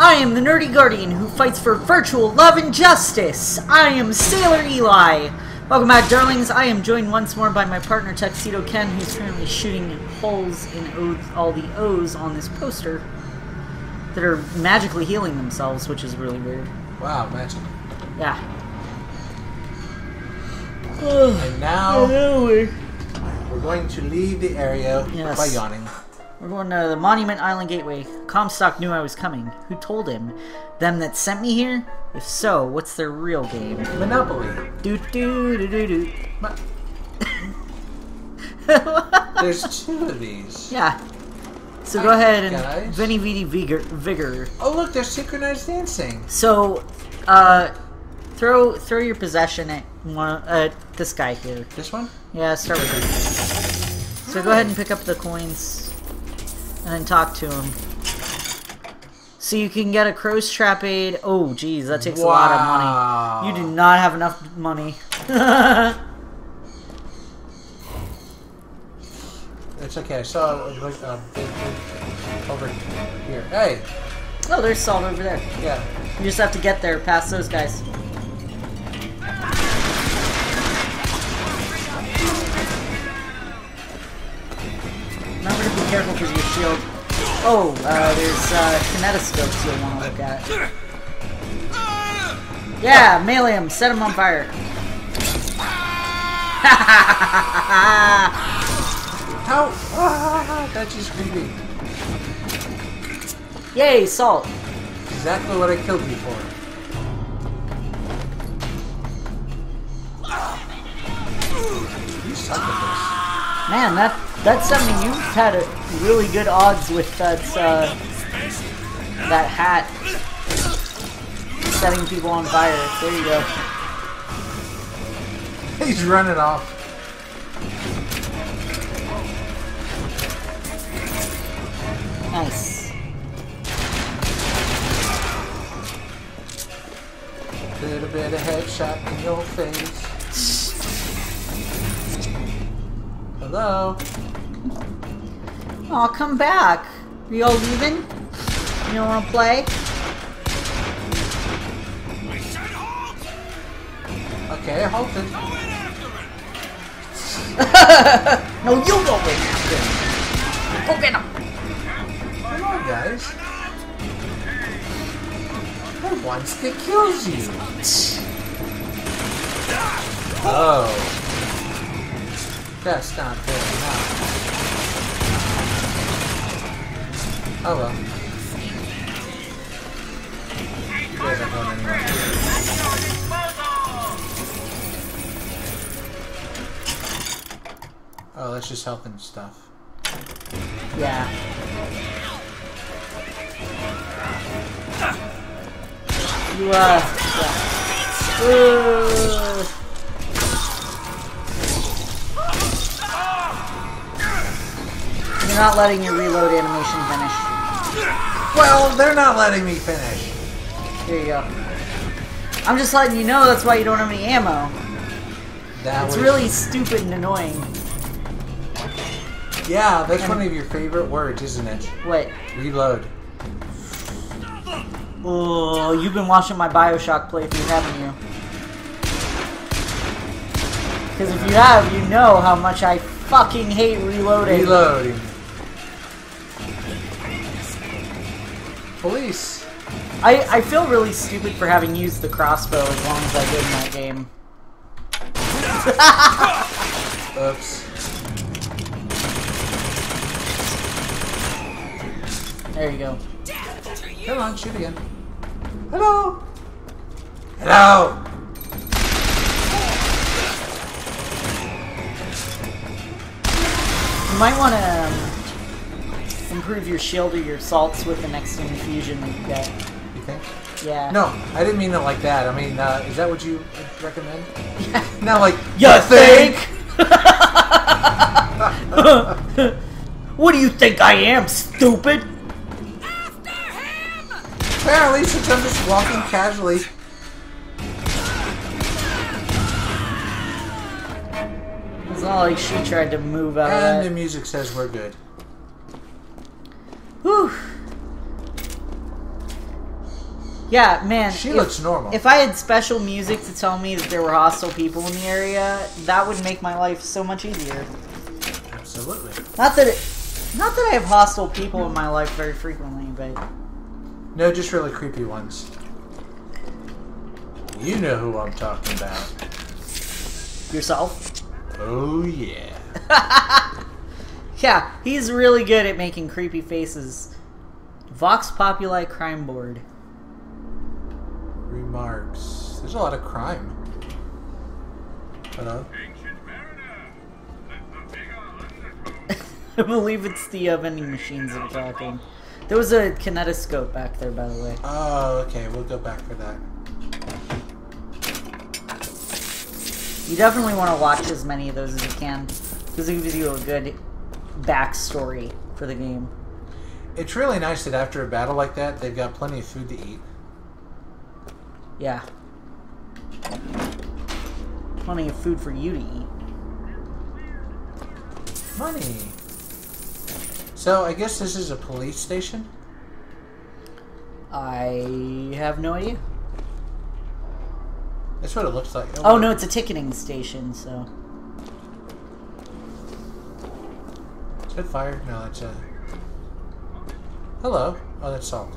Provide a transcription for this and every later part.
I am the nerdy guardian who fights for virtual love and justice. I am Sailor Eli. Welcome back, darlings. I am joined once more by my partner Tuxedo Ken, who's currently shooting holes in all the O's on this poster that are magically healing themselves, which is really weird. Wow, magic. Yeah. And now we're, we're going to leave the area Yes. by yawning. We're going to the Monument Island Gateway. Comstock knew I was coming. Who told him? Them that sent me here? If so, what's their real game? Monopoly. Do do do do do. Mo- There's two of these. Yeah. So go ahead and guys. Veni Vidi Vigor. Vigor. Oh look, there's synchronized dancing. So, uh, throw throw your possession at one uh this guy here. This one? Yeah, start with him. So go ahead and pick up the coins, and then talk to him. So you can get a crow's trap aid. Oh, geez, that takes a lot of money. You do not have enough money. It's okay. I saw a, a big big over here. Hey, oh, there's salt over there. yeah. You just have to get there past those guys. Careful because your shield. Oh, uh, there's uh, kinetoscopes you'll want to look at. Yeah, melee him, set him on fire. How? Ah, that's just creepy. Yay, salt. Exactly what I killed you for. You suck at this. Man, that that's something you've had a really good odds with that uh, that hat setting people on fire. There you go. He's running off. Nice. A little bit of headshot in your face. Hello. Aw, come back. You all leaving? You don't want to play? Okay, halted. No, you go wait after him. Go get him. Come on, guys. I wants to kill you. Oh. That's not very nice. Oh well. Oh, that's just health and stuff. Yeah. You, uh, yeah. You're not letting your reload animation finish. Well, they're not letting me finish. Here you go. I'm just letting you know that's why you don't have any ammo. That It's was- really stupid and annoying. Yeah, that's one of your favorite words, isn't it? What? Reload. Oh, you've been watching my Bioshock playthrough, haven't you? Because if you have, you know how much I fucking hate reloading. Reloading. Police. I, I feel really stupid for having used the crossbow as long as I did in that game. Oops. There you go. Come on, shoot again. Hello. Hello. You might want to um, improve your shield or your salts with the next infusion that you get. You think? Yeah. No, I didn't mean it like that. I mean, uh, is that what you recommend? Yeah. Not like You think? what do you think I am, stupid? Apparently, since I'm just walking casually. It's not like she tried to move out And the music says we're good. Whew. Yeah, man. She if- looks normal. If I had special music to tell me that there were hostile people in the area, that would make my life so much easier. Absolutely. Not that it, not that I have hostile people in my life very frequently, but No, just really creepy ones. You know who I'm talking about. yourself. Oh yeah. Yeah, he's really good at making creepy faces. Vox Populi Crime Board. Remarks. There's a lot of crime. Hello? Ancient mariner, let the vigor undergo. I believe it's the uh, vending machines that are talking. There was a kinetoscope back there, by the way. Oh, okay. We'll go back for that. You definitely want to watch as many of those as you can, because it gives you a good backstory for the game. It's really nice that after a battle like that, they've got plenty of food to eat. Yeah. Plenty of food for you to eat. Money. So I guess this is a police station. I have no idea. That's what it looks like. Oh no, it's a ticketing station, so. Is that fire? No, that's a. Hello. Oh, that's salt.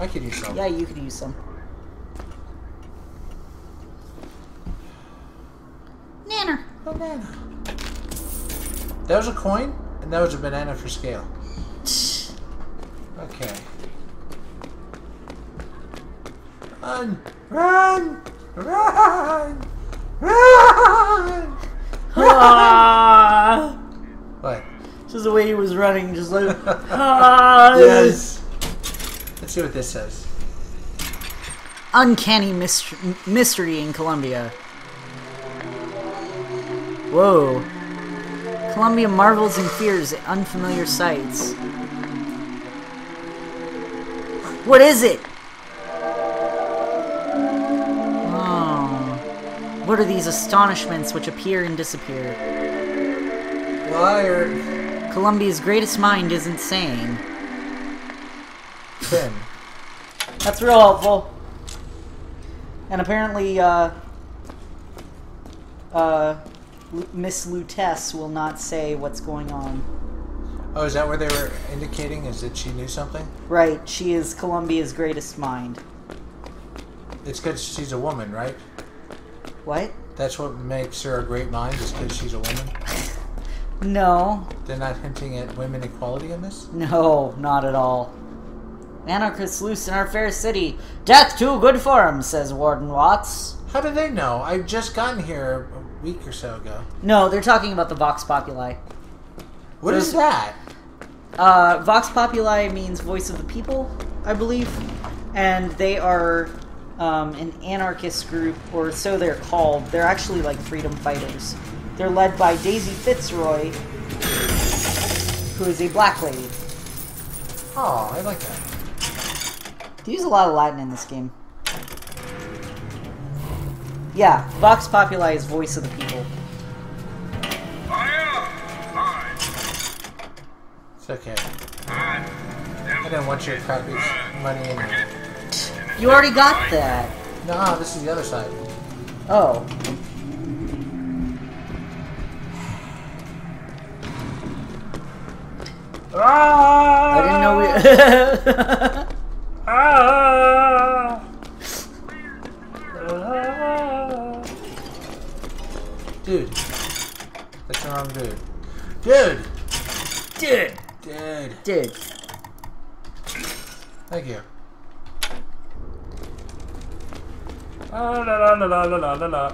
I could use salt. Yeah, you could use some. Nanner. Banana. That was a coin, and that was a banana for scale. Okay. Run! Run! Run! Run! Ah! What? Just the way he was running, just like. ah! Yes. Let's see what this says. Uncanny mystery, mystery in Columbia. Whoa. Columbia marvels and fears at unfamiliar sights. What is it? Oh. What are these astonishments which appear and disappear? Liar. Columbia's greatest mind is insane. Ten. That's real helpful. And apparently, uh, uh, Lu- Miss Lutece will not say what's going on. Oh, is that where they were indicating? Is that she knew something? Right, she is Columbia's greatest mind. It's because she's a woman, right? What? That's what makes her a great mind, is because she's a woman? No, They're not hinting at women equality in this? no, not at all. Anarchists loose in our fair city. Death too good for 'em, says Warden Watts. How do they know? I've just gotten here a week or so ago. No, they're talking about the Vox Populi. What is that? Uh, Vox Populi means voice of the people, I believe, and they are um, an anarchist group, or so they're called. They're actually like freedom fighters. They're led by Daisy Fitzroy, who is a black lady. Oh, I like that. They use a lot of Latin in this game. Yeah, Vox Populi is voice of the people. It's okay. I didn't want your crappy money in there. You already got that. No, this is the other side. Oh. I didn't know we. Dude. That's the wrong dude. Dude! Dude, Dude. dude. Thank you. Ah, la la la la la la la.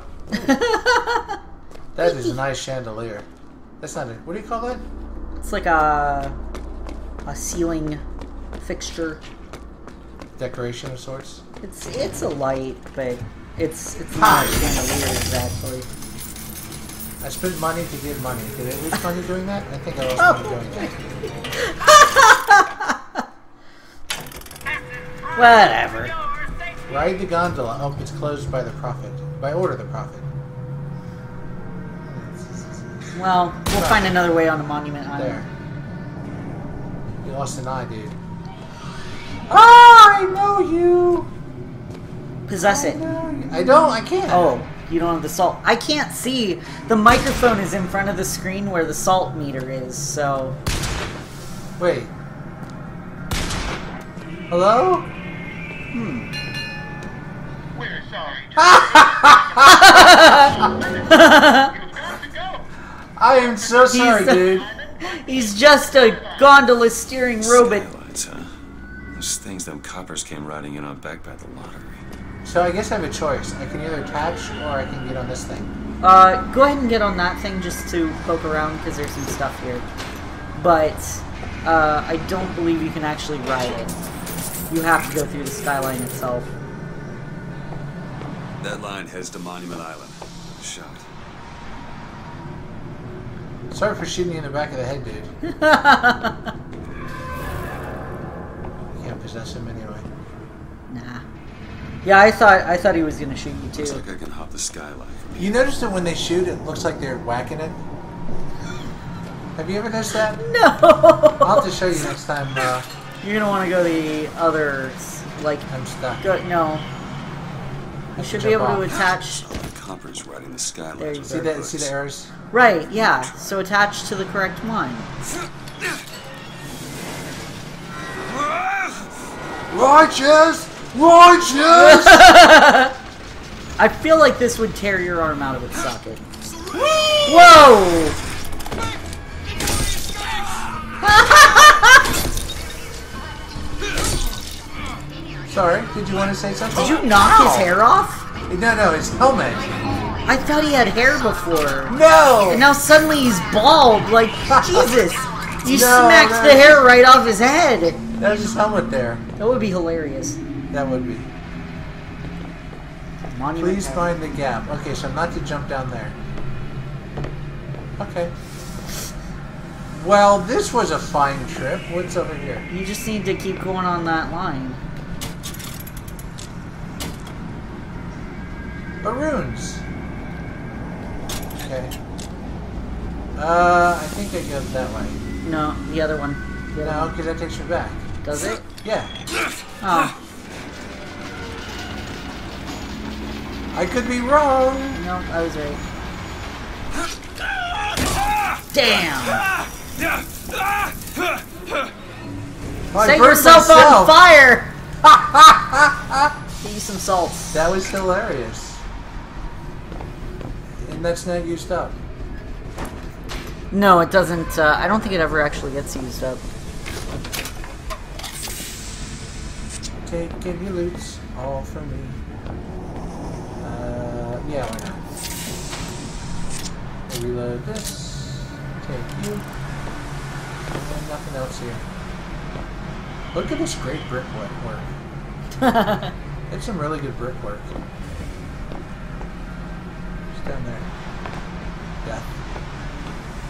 That is a nice chandelier. That's not a. What do you call that? It's like a a ceiling fixture. Decoration of sorts? It's it's a light, but it's it's not a chandelier exactly. I spent money to get money. Did I lose money doing that? I think I lost Oh. money doing that. Whatever. Ride the gondola. Oh, it's closed by the prophet. By order of the prophet. Well, we'll find another way on the monument There. You lost an eye, dude. Ah, I know you! Possess it. I don't. I can't. Oh, you don't have the salt. I can't see. The microphone is in front of the screen where the salt meter is, so. Wait. Hello? Hmm. We're sorry. I am so sorry, He's- dude. He's just a gondola steering robot. Skylights, huh? Those things them coppers came riding in on back by the lottery. So I guess I have a choice. I can either attach or I can get on this thing. Uh, go ahead and get on that thing just to poke around because there's some stuff here. But uh, I don't believe you can actually ride it. You have to go through the skyline itself. That line heads to Monument Island. Shot. Sorry for shooting you in the back of the head, dude. You Can't possess him anyway. Nah. Yeah, I thought I thought he was gonna shoot you too. Looks too. like I can hop the skyline. You notice that when they shoot, it looks like they're whacking it? Have you ever noticed that? No. I'll have to show you next time uh, You're gonna want to go the other, like, I'm stuck. go no. You should be jump able to attach. All the coppers riding the skyline. There you with See their that? See the arrows? Right, yeah. So attach to the correct one. Righteous! Righteous! I feel like this would tear your arm out of its socket. Whoa! Sorry, did you want to say something? Did you knock his hair off? No, no, his helmet. I thought he had hair before. No! And now suddenly he's bald. Like, Jesus. You No, smacked no. the hair right off his head. That was his helmet there. That would be hilarious. That would be. Monument. Please find the gap. Okay, so not to jump down there. Okay. Well, this was a fine trip. What's over here? You just need to keep going on that line. Maroons. Okay. Uh, I think I go that way. No, the other one. The other No, because that takes me back. Does it? Yeah. Oh, I could be wrong. no, I was right. Damn! I Set yourself on myself. fire! Get you some salts. That was hilarious. And that's not used up. No, it doesn't. Uh, I don't think it ever actually gets used up. Take any loots, all for me. Uh, yeah, why not? We'll reload this. Take you. And nothing else here. Look at this great brickwork. work. It's some really good brickwork. It's down there.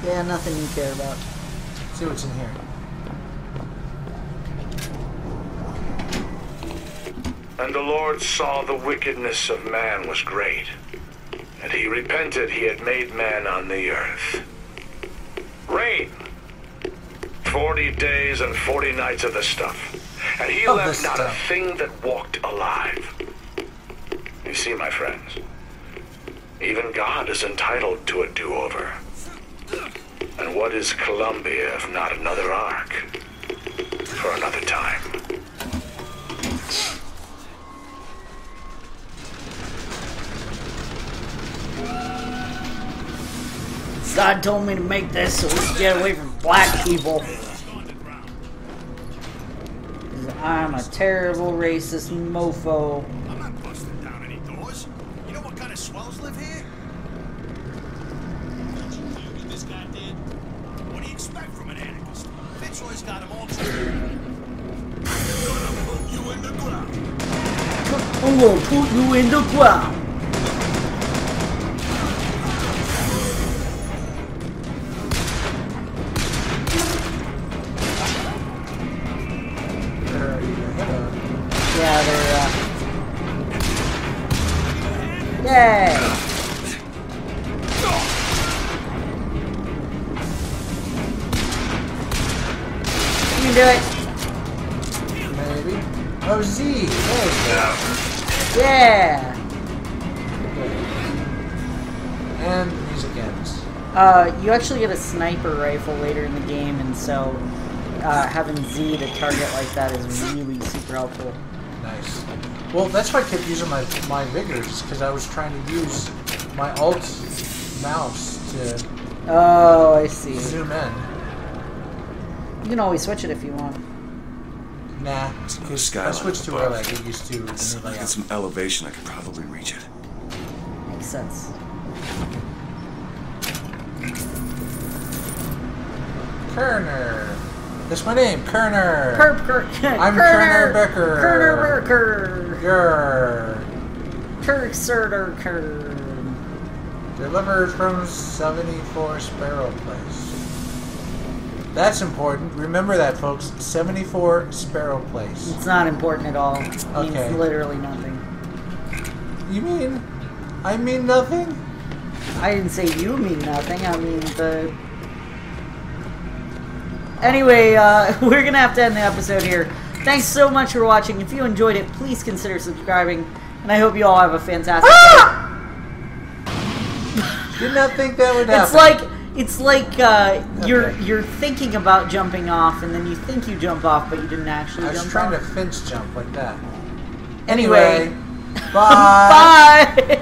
Yeah, nothing you care about. Let's see what's in here. And the Lord saw the wickedness of man was great, and he repented he had made man on the earth. Rain. Forty days and forty nights of the stuff, and he left not a thing that walked alive. You see, my friends, even God is entitled to a do-over. And what is Columbia if not another ark? For another time. God told me to make this so we can get away from black people. I'm a terrible racist mofo. I'm gonna put you in the Yeah. And the music ends. Uh, you actually get a sniper rifle later in the game, and so uh, having Z to target like that is really super helpful. Nice. Well, that's why I kept using my my vigors because I was trying to use my alt mouse to Oh, I see. zoom in. You can always switch it if you want. Nah, There's no 'cause I skyline switched to where I get used to the So new if I get some elevation, I could probably reach it. Makes sense. Kerner. That's my name, Kerner. Kerp, Kerp, I'm Kerner Kerner Becker. Kerner Becker. Grr. Kurxerder Kerr. Delivered from 74 Sparrow Place. That's important. Remember that, folks. 74 Sparrow Place. It's not important at all. It means Okay. literally nothing. You mean I mean nothing? I didn't say you mean nothing. I mean the. Anyway, uh, we're gonna have to end the episode here. Thanks so much for watching. If you enjoyed it, please consider subscribing, and I hope you all have a fantastic day. Did not think that would happen. It's like it's like uh, you're Okay. you're thinking about jumping off, and then you think you jump off, but you didn't actually I was jump trying off. to fence jump like that. Anyway, Anyway, bye. bye.